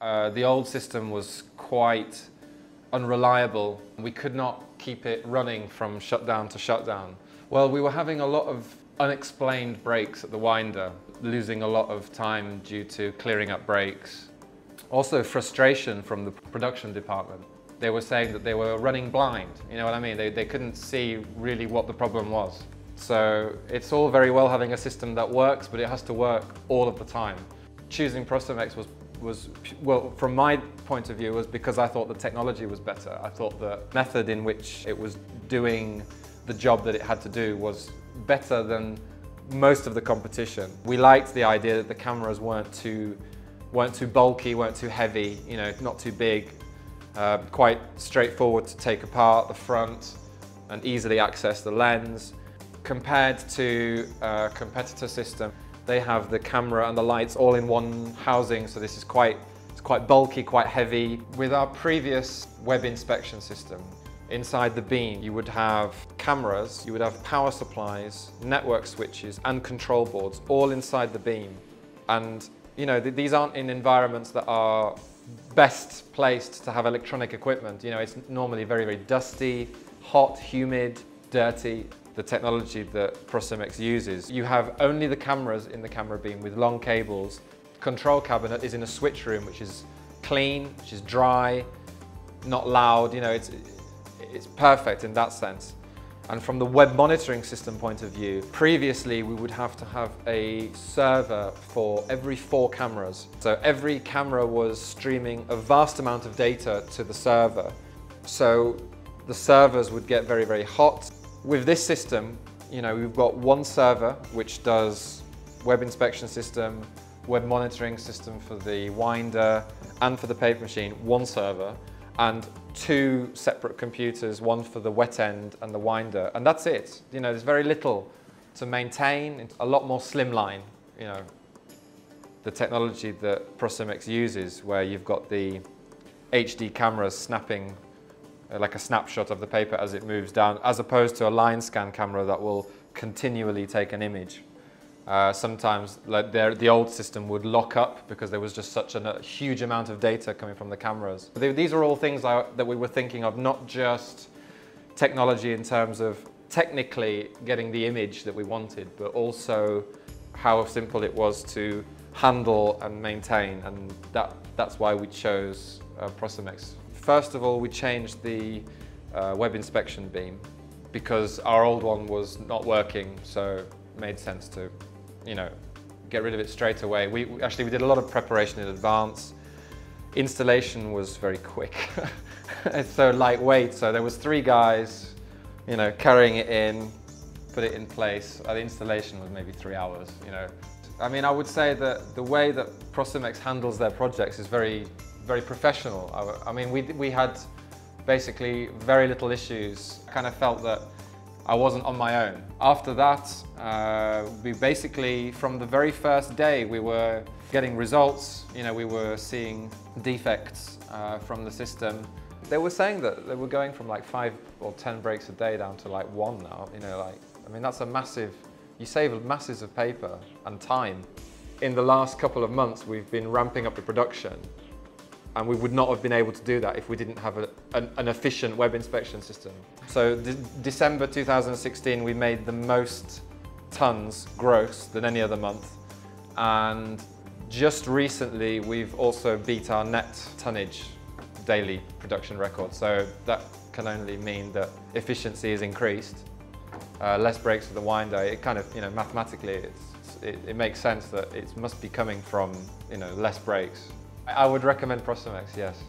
Uh, the old system was quite unreliable. We could not keep it running from shutdown to shutdown. Well, we were having a lot of unexplained breaks at the winder, losing a lot of time due to clearing up breaks. Also frustration from the production department. They were saying that they were running blind, you know what I mean? They, they couldn't see really what the problem was. So it's all very well having a system that works, but it has to work all of the time. Choosing Procemex was was, well, from my point of view, was because I thought the technology was better. I thought the method in which it was doing the job that it had to do was better than most of the competition. We liked the idea that the cameras weren't too, weren't too bulky, weren't too heavy, you know, not too big, uh, quite straightforward to take apart the front and easily access the lens. Compared to a competitor system, they have the camera and the lights all in one housing, so this is quite, it's quite bulky, quite heavy. With our previous web inspection system, inside the beam you would have cameras, you would have power supplies, network switches and control boards all inside the beam. And you know, th these aren't in environments that are best placed to have electronic equipment. You know, it's normally very, very dusty, hot, humid, dirty the technology that Procemex uses. You have only the cameras in the camera beam with long cables. Control cabinet is in a switch room, which is clean, which is dry, not loud, you know, it's, it's perfect in that sense. And from the web monitoring system point of view, previously we would have to have a server for every four cameras. So every camera was streaming a vast amount of data to the server. So the servers would get very, very hot. With this system, you know, we've got one server which does web inspection system, web monitoring system for the winder and for the paper machine, one server, and two separate computers, one for the wet end and the winder, and that's it. You know, there's very little to maintain, it's a lot more slimline, you know, the technology that Procemex uses where you've got the HD cameras snapping like a snapshot of the paper as it moves down, as opposed to a line scan camera that will continually take an image. Uh, sometimes like the old system would lock up because there was just such a huge amount of data coming from the cameras. They, these are all things that we were thinking of, not just technology in terms of technically getting the image that we wanted, but also how simple it was to handle and maintain, and that, that's why we chose uh, First of all, we changed the uh, web inspection beam because our old one was not working, so it made sense to, you know, get rid of it straight away. We actually we did a lot of preparation in advance. Installation was very quick. it's so lightweight, so there was three guys, you know, carrying it in, put it in place. Uh, the installation was maybe three hours, you know. I mean, I would say that the way that Procemex handles their projects is very very professional. I, I mean, we, we had basically very little issues. I kind of felt that I wasn't on my own. After that, uh, we basically, from the very first day, we were getting results. You know, we were seeing defects uh, from the system. They were saying that they were going from like five or 10 breaks a day down to like one now. You know, like, I mean, that's a massive, you save masses of paper and time. In the last couple of months, we've been ramping up the production and we would not have been able to do that if we didn't have a, an, an, efficient web inspection system. So December 2016 we made the most tons gross than any other month. And just recently we've also beat our net tonnage daily production record. So that can only mean that efficiency is increased uh, less breaks for the winder. It kind of you know mathematically it, it makes sense that it must be coming from you know less breaks I would recommend Procemex, yes.